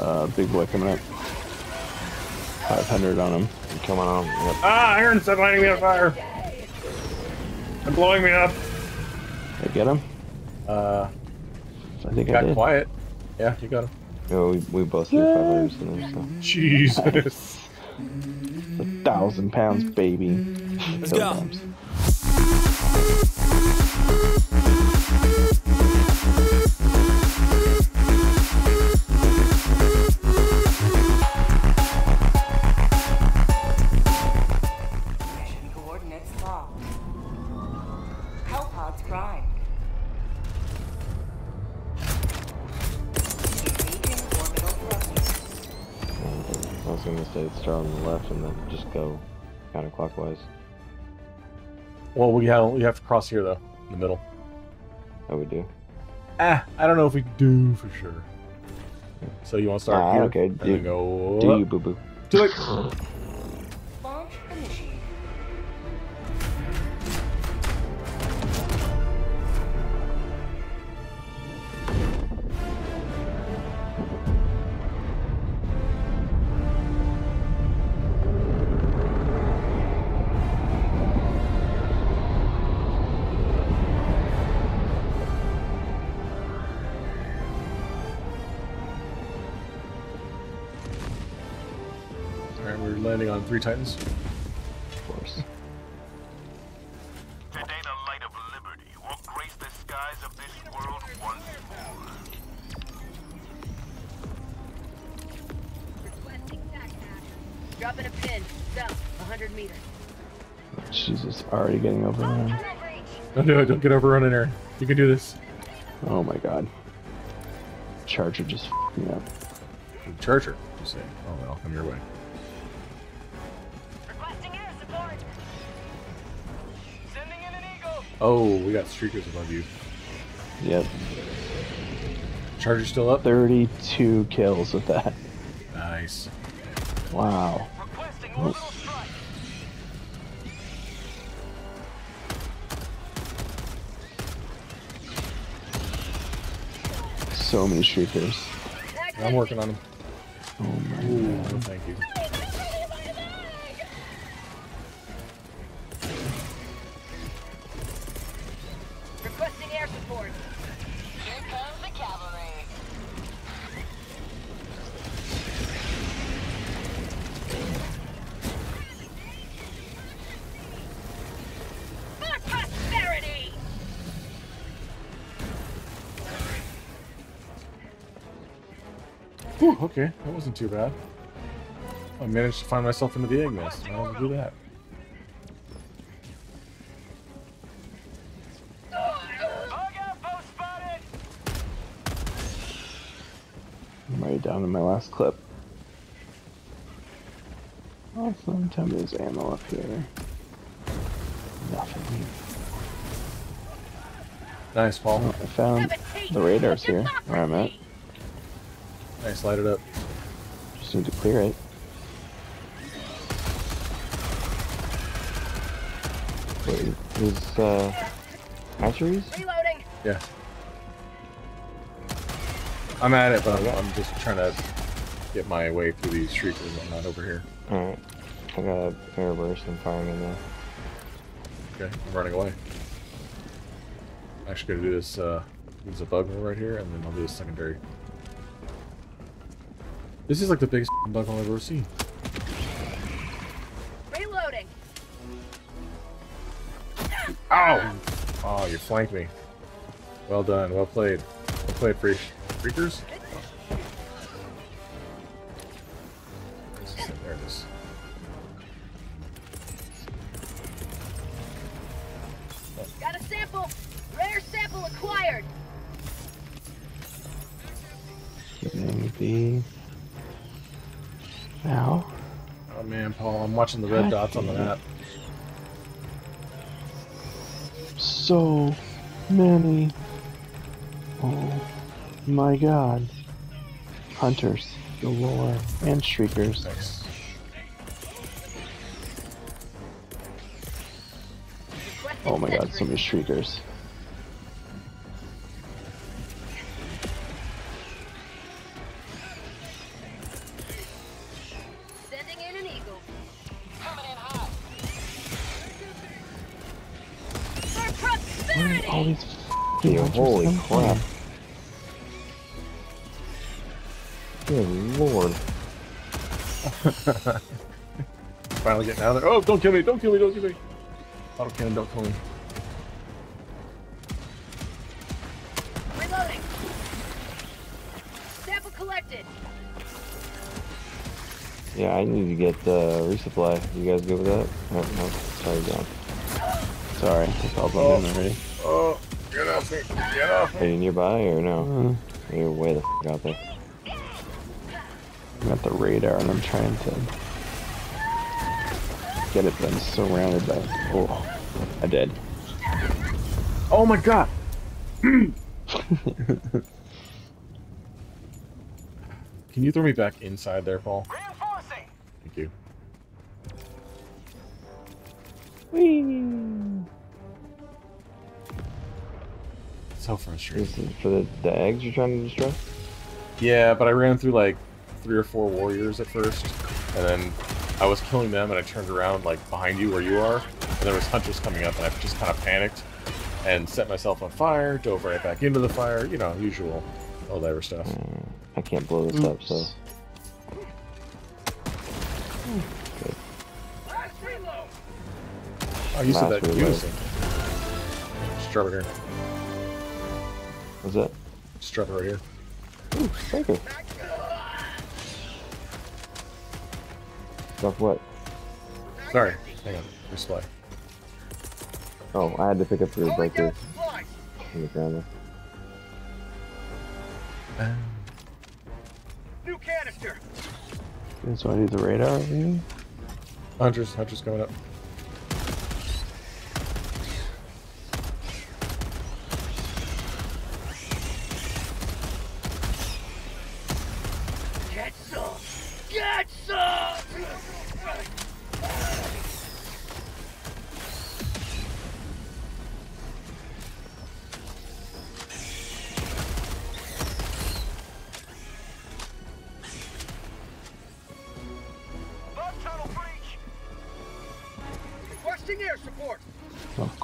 Uh, big boy coming up. 500 on him. Coming on. Yep. Ah, Aaron, stop lighting me on fire. They're blowing me up. Did I get him? Uh, I think I got did. quiet. Yeah, you got him. Oh, we, we both threw 500s in there, so. Jesus. A thousand pounds, baby. Let's go. Kilograms. I was gonna say start on the left and then just go counterclockwise. Well, we have we have to cross here though, in the middle. That would do. Ah, I don't know if we do for sure. So you want to start Ah, here okay, and do- then go Do up. you, boo boo? Do it. three titans. Of course. Today the light of liberty will grace the skies of this world once more. Dropping a pin. South, 100 meters. Jesus, already getting overrun. Don't do it. Don't get overrun in there. You can do this. Oh my god. Charger just f***ed me up. Charger. You say? Oh well, come your way. Oh, we got shriekers above you. Yep. Charger still up? 32 kills with that. Nice. Wow. Requesting. So many shriekers. I'm working on them. Oh my Ooh, god. thank you. Wasn't too bad. I managed to find myself into the egg nest. I do that? Bug outpost spotted. I'm right down to my last clip. Oh, awesome. Tell me there's ammo up here. Nothing. Nice, Paul. Oh, I found the radars here, where I'm at. Nice, light it up. Just need to clear it. Wait, is uh hatcheries? Reloading. Yeah. I'm at it, but I'm, I'm just trying to get my way through these shriekers. I'm not over here. Alright. I got a air burst and firing in there. Okay, I'm running away. I'm actually gonna do this. Uh, there's a bug right here, and then I'll do a secondary. This is like the biggest bug hole I've ever seen. Reloading. Ow! Oh, you flanked me. Well done. Well played. Well played, freak. Freakers? Watching the red God dots on the map. So many. Oh my god. Hunters, galore, and shriekers. Nice. Oh my god, so many shriekers. Holy crap. from. Good lord. Finally getting out of there. Oh, don't kill me! Don't kill me! Don't kill me! Auto cannon, don't kill me. Reloading. Sample collected. Yeah, I need to get uh, resupply. You guys good with that? No, no. Sorry, John. Sorry, it's all done in already. Oh, get off me! Get off me! Are you nearby or no? Uh, You're way the f out there. I'm at the radar and I'm trying to get it, but I'm surrounded by. Oh, I did. Oh my god! Can you throw me back inside there, Paul? Reinforcing! Thank you. So frustrating. This is for the, the eggs you're trying to destroy? Yeah, but I ran through like three or four warriors at first, and then I was killing them, and I turned around like behind you where you are, and there was hunters coming up, and I just kind of panicked and set myself on fire, dove right back into the fire, you know, usual Helldiver stuff. Uh, I can't blow this up, so. Oops. Oh, you said Last that in reload. unison. Strut right here. What's that? Strut right here. Ooh, thank you. Stuff what? Sorry. Hang on. Display. Oh, I had to pick up your breaker in the ground there. New canister! So I need the radar over here? Hunters, hunters coming up.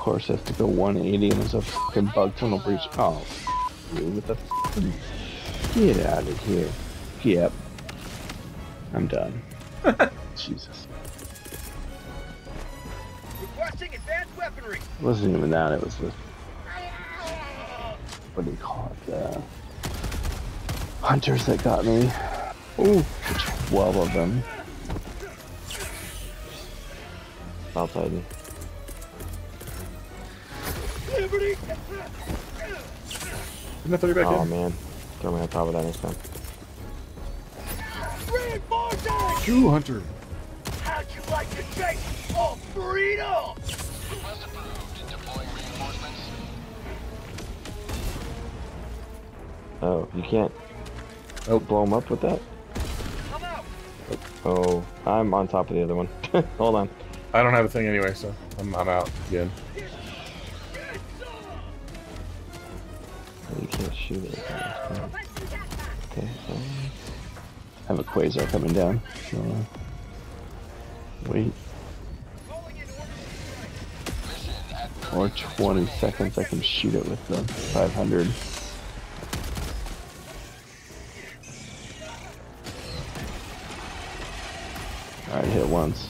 Course, I have to go 180 and there's a fucking bug tunnel breach. Oh, you with the fucking... Get out of here. Yep. I'm done. Jesus. Requesting advanced weaponry! It wasn't even that, it was the... What do you call it? The... Hunters that got me. Ooh, 12 of them. Outside me. Liberty! Didn't I throw you back Oh in? man. Throw me on top of that next time. Reinforcing! Two hunter. How'd you like to taste of freedom? Oh, you can't Oh. blow him up with that? Come out! Oh, I'm on top of the other one. Hold on. I don't have a thing anyway, so I'm, I'm out again. You have a quasar coming down. So, uh, wait. Or 20 seconds, I can shoot it with the 500. Alright, hit it once.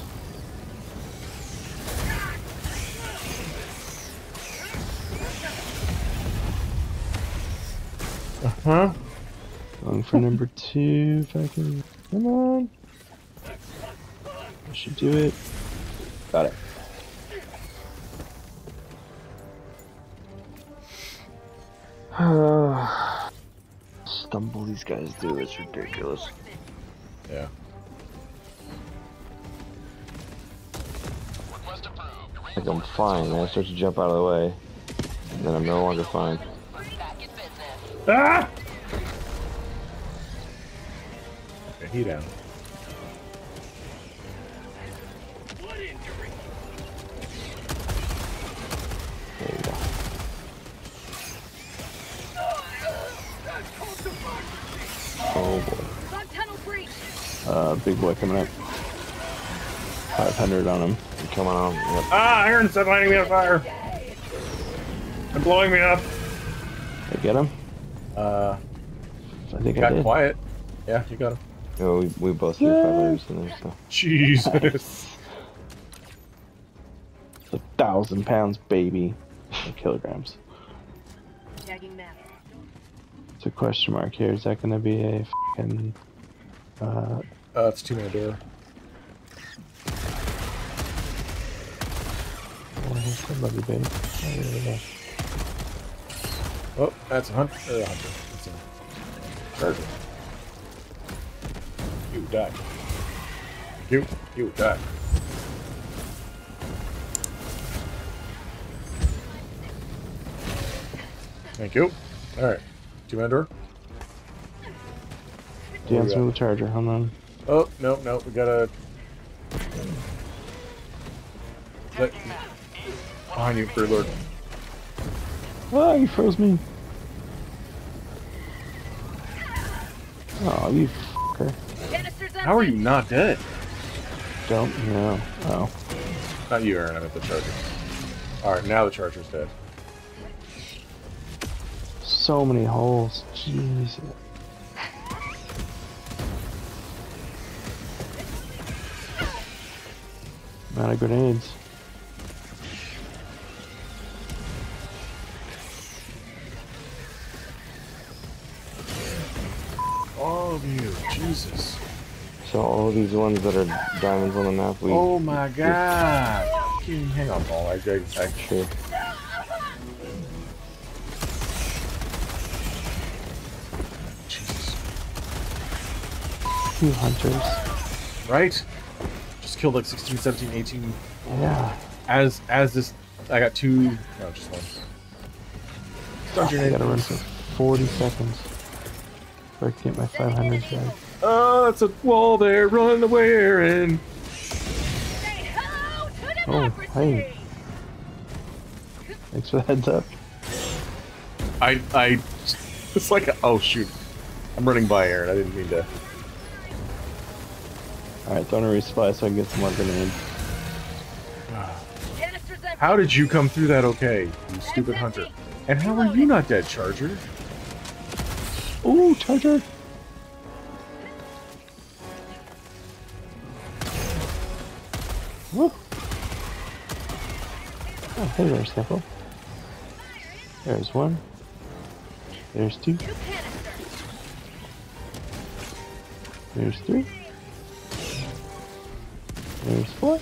Huh? Going for number two, if I can. Come on. I should do it. Got it. stumble these guys do is ridiculous. Yeah. Like I'm fine, and I start to jump out of the way, and then I'm no longer fine. Back in business. Ah! Okay, he down. What injury? There you go. Oh boy. Tunnel breach. Uh, big boy coming up. 500 on him. Coming on? Yep. Ah, Aaron said lighting me on fire. They're blowing me up. Did I get him? Uh, I think I got quiet. Yeah, you got him. No, we, we both threw 500s in there, so. Jesus. It's a thousand pounds, baby. Or kilograms. Tagging map. It's a question mark here. Is that going to be a fucking. Uh, Uh, it's two man door. oh, somebody, baby. Oh, there we. Oh, that's a hunt. Uh, hunter. That's a charger. You die. You, you die. Thank you. All right, two man door. Dance with the charger. Hold on. Oh no, no, we gotta. Let... Behind you, Free Lord. Ah, you froze me. Oh, you fucker. How are you not dead? Don't know. Oh. Not you, Aaron. I meant the charger. All right, now the charger's dead. So many holes. Jesus. Amount of grenades. All these ones that are diamonds on the map, we. Oh my God. Can hang on, Paul? I, I, I Sure. Jesus. Two hunters. Right? Just killed like 16, 17, 18. Yeah. As as this, I got two. No, just one. Start your I name. gotta run for 40 seconds. Before I can get my 500 shot. Oh, it's a wall there. Run away, Aaron. Say hello to Oh, hey. Thanks for the heads up. I I. It's like a, oh shoot. I'm running by Aaron. I didn't mean to. Alright, throwing a resupply so I can get some more grenades. Canisters. How did you come through that okay, you stupid hunter? And how are you not dead, Charger? Ooh, charger! Woo! Oh, hey there, Sniffle. There's one. There's two. Two. There's three. There's four.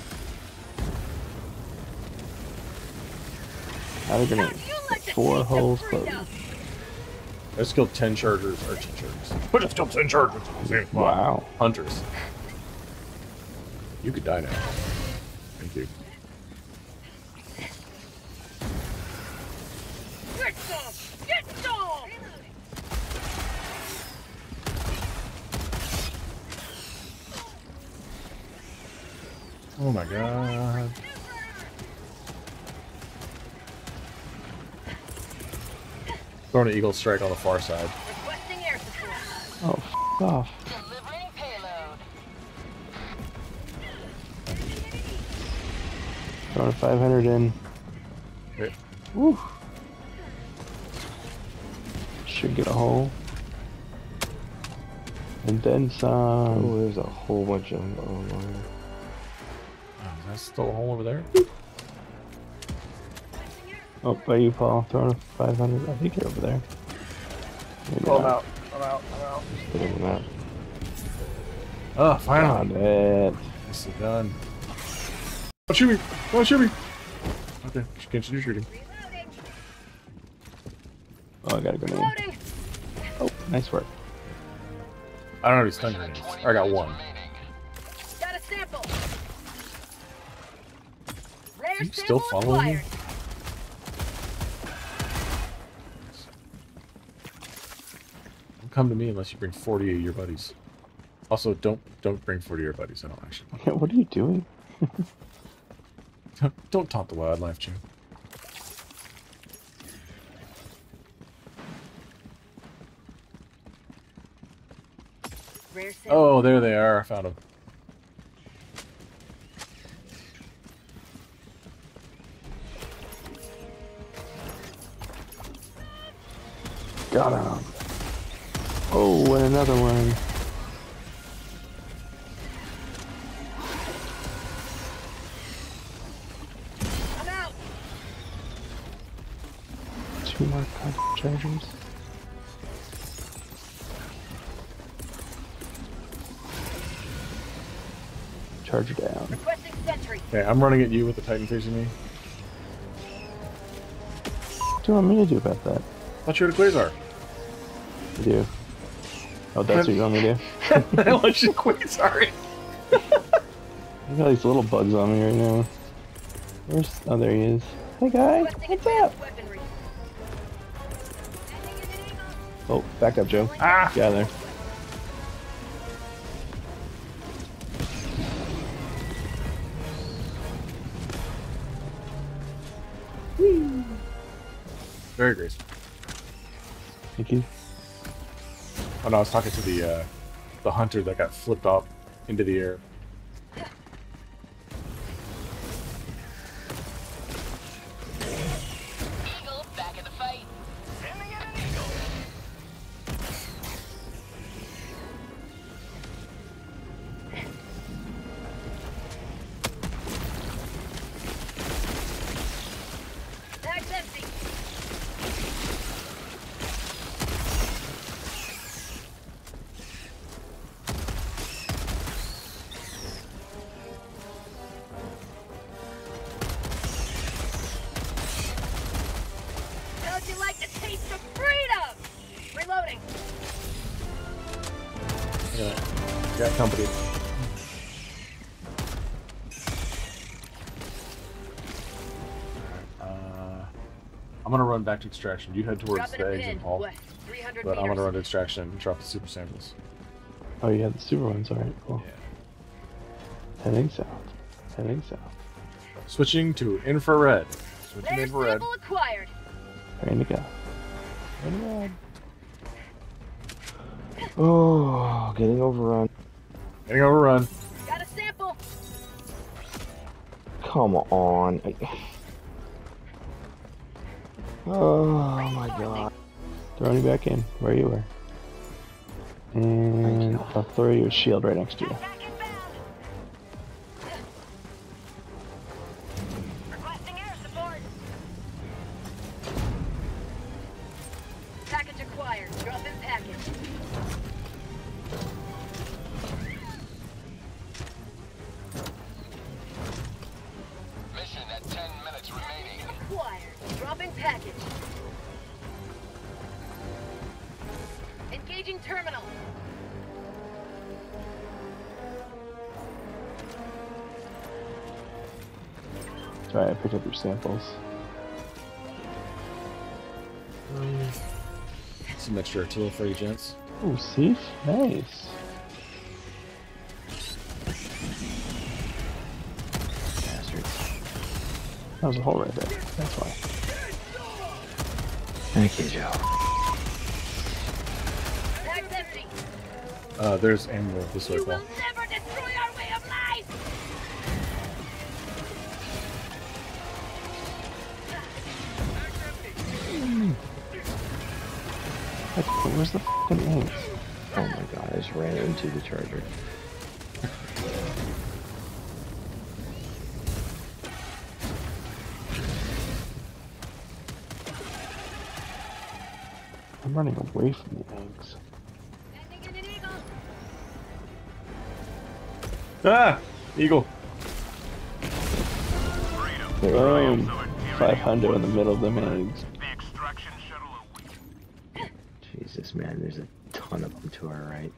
Out of gonna Four holes closed. I just killed 10 chargers, or 10 chargers. I just killed 10 chargers at the same time. Wow. Hunters. You could die now. Thank you. Get some. Get some. Oh my god. Throwing an eagle strike on the far side. Requesting air support. Oh, f off. Delivering payload. Throwing a 500 in. Okay. Woo. Should get a hole. And then some. Oh, there's a whole bunch of. Oh my. Oh, is that still a hole over there? Oh, by you, Paul. Throwing a 500. I think you're over there. Maybe Oh, I'm out. I'm out. I'm out. Put it in the map. Oh, finally. Got it. This is done. Don't shoot me! Don't shoot me! Okay, continue shooting. Oh, I got a grenade. Loading. Oh, nice work. I don't have any stun grenades. I got one. Rare You still following me? acquired. Don't come to me unless you bring 40 of your buddies. Also, don't don't bring 40 of your buddies. I don't actually. what are you doing? Don't, don't taunt the wildlife, Jim. Oh, there they are. I found them. Got him. Oh, and another one. I'm out. Two more contact chargers. Charger down. Requesting sentry. Okay, I'm running at you with the Titan facing me. What do you want me to do about that? I thought you had a Quasar. I do. Oh, that's what you want me to do? I want you to Quasar. I got these little bugs on me right now. Where's? Oh, there he is. Hey, guy. What's up? Oh, back up, Joe. Ah! Yeah, there. Very graceful. Thank you. Oh no, I was talking to the uh, the hunter that got flipped off into the air. Eagle back company. Uh, I'm gonna run back to extraction. You head towards Dropping the a exit pin. hall, West, 300 but I'm gonna run to extraction and drop the super samples. Oh, you had the super ones. All right, cool. Yeah. Heading south. Heading south. Switching to infrared. Switching to Rare infrared. sample acquired. Ready to go. Ready to go. Oh, getting overrun. Getting overrun. Got a sample. Come on. Oh my god. Throwing you back in where you were. And I'll throw you a shield right next to you. Engaging terminal. Sorry, I picked up your samples. Um, some extra artillery for you, gents. Oh, Seif? Nice. Bastards. That was a hole right there. That's why. Thank you, Joe. Bag's empty. Uh, there's ammo this way, You Paul. will never destroy our way of life. What- Where's the fucking ink? Oh my god, I just ran into the charger. I'm running away from the eggs. Ah! Eagle. Boom. go. 500 in the middle of. The extraction shuttle awaits. Jesus, man, there's a ton of them to our right.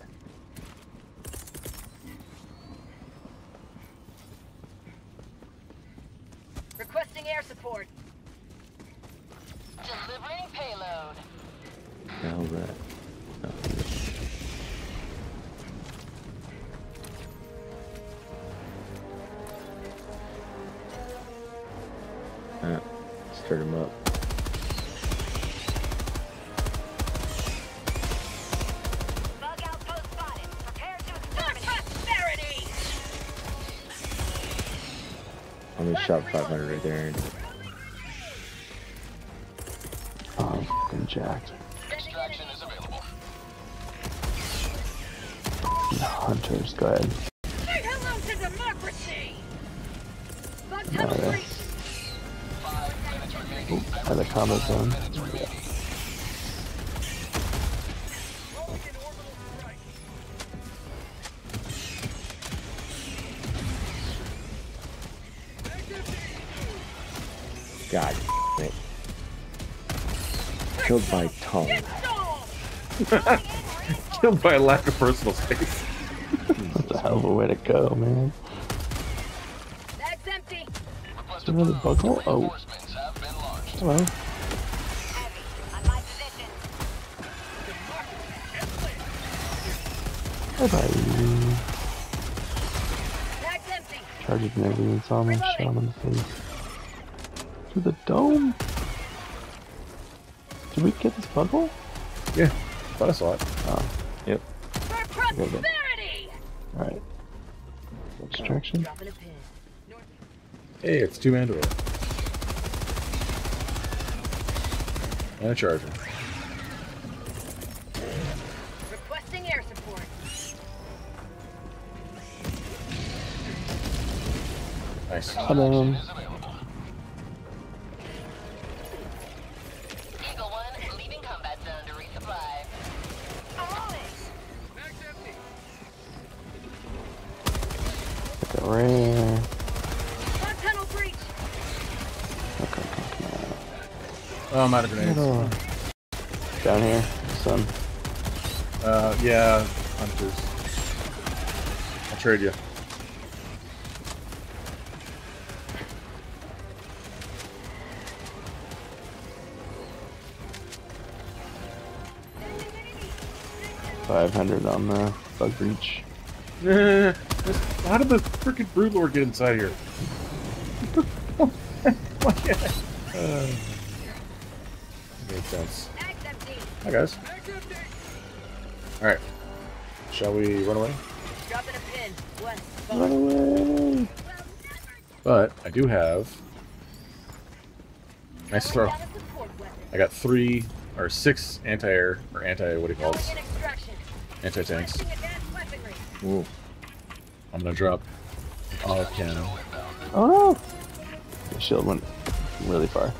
Alright, let's turn him up. Only shot 500 right there. And... Oh, fucking jacked. Extraction is available. Hunters, go ahead. By the combat zone. Yeah. God damn it. Killed by tongue. Stall! Killed by a lack of personal space. That's a hell of a way to go, man. Bag's empty! Another bug hole? Oh, Reinforcements have been launched. hello. Bye bye. Bag's empty! Charges and everything. Saw him, shot him in the face. Through the dome? Did we get this bug hole? Yeah, thought I saw it. Ah. Yep. For prosperity! Alright. Extraction? Dropping a pin. Hey, it's two man door. And a charger. Nice. Hello. Eagle 1 leaving combat zone to resupply. On it! Get the rare. Bug tunnel breach! Okay, come on. Oh, I'm out of grenades. Oh. Down here, son. Uh, yeah, hunters. I'll trade you. Five hundred on the bug breach. How did the freaking brood lord get inside here? uh, makes sense. Hi guys. All right. Shall we run away? Dropping a pin. West. Run away! But I do have. Nice throw. Down a support weapon. I got three or six anti-air or anti what do you call it? In extraction. Anti-tanks. Requesting advanced weaponry. Ooh. I'm gonna drop auto cannon. Oh! The shield went really far.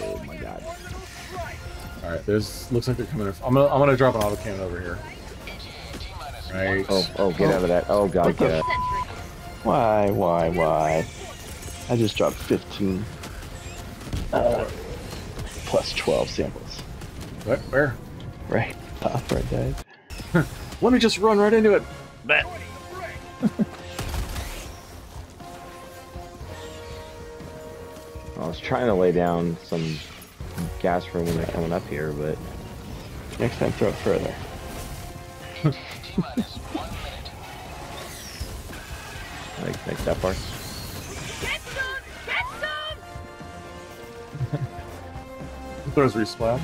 Oh my god. All right, there's looks like they're coming. In. I'm gonna I'm gonna drop an auto cannon over here. Right. Oh, oh, get out of that. Oh god, get out. Why, why, why? I just dropped 15. Uh, plus 12 samples. What? Where? Right. Top right guys. Let me just run right into it. Bet. I was trying to lay down some gas for when they're coming up here, but Next time, throw it further. like, like that part. Get some! Get some! Throws respawn.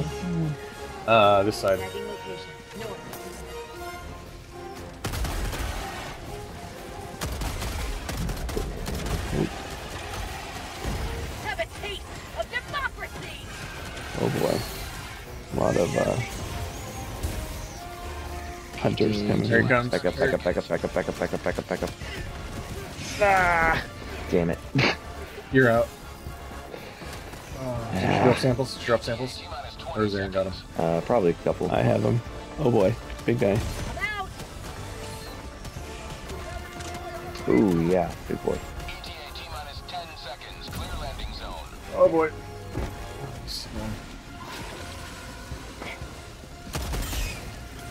Uh, this side. Of, uh, hunters coming Here he comes. Back up, back up, back up, back up, back up, back up, back up, back up. Ah! Damn it. You're out. Did you drop samples? Drop samples? Or is Aaron got him? Uh, probably a couple. I have him. Oh boy. Big guy. Ooh, yeah, big boy. ETA T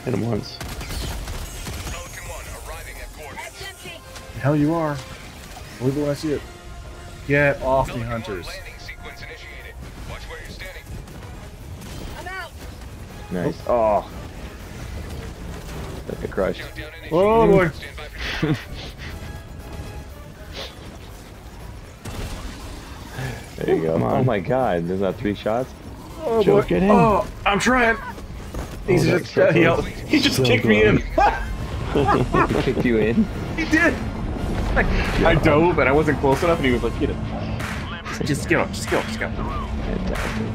Hit him once. Pelican 1 arriving at coordinates. Bag's empty! Hell you are. Believe it when I see it. Get off me, hunters. Landing sequence initiated. Watch where you're standing. I'm out! Nice. Oh. Like a crush. Oh boy. Stand by for There you go. Oh my god, there's not three shots? Oh Joe, boy. get in. Oh, I'm trying. He's Oh, just, that's so he, he just So kicked me in. Kicked you in? he did. I dove and I wasn't close enough, and he was like, "Get it." Just go, just go, just go. Fantastic.